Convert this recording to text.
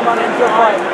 call in Türkei.